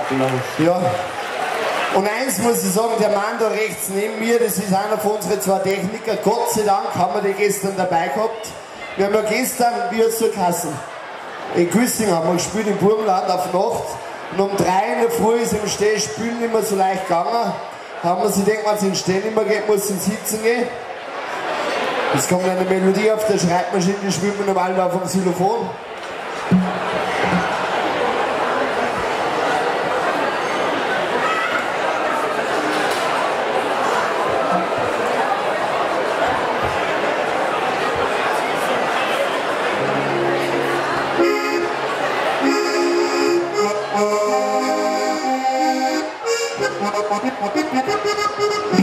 Applaus. Ja. Und eins muss ich sagen, der Mann da rechts neben mir, das ist einer von unseren zwei Techniker. Gott sei Dank haben wir die gestern dabei gehabt. Wir haben ja gestern, wie hat's so Kassen? In Güssing haben wir gespielt, im Burgenland auf Nacht. Und um drei in der Früh ist im Stehspielen nicht mehr so leicht gegangen. Haben wir sich gedacht, wenn es in Stehen nicht mehr geht, muss es in Sitzen gehen. Jetzt kommt eine Melodie auf der Schreibmaschine, die spielt man normal auf dem Xylophon. ちょっとちょっとちょっと!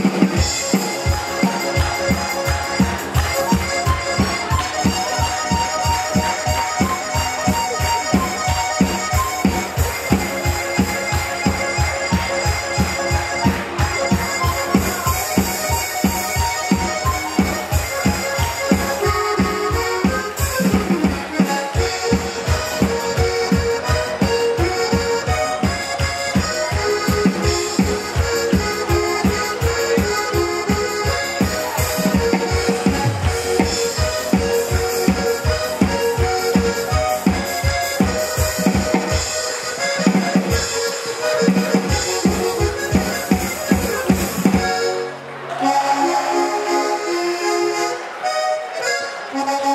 Thank you.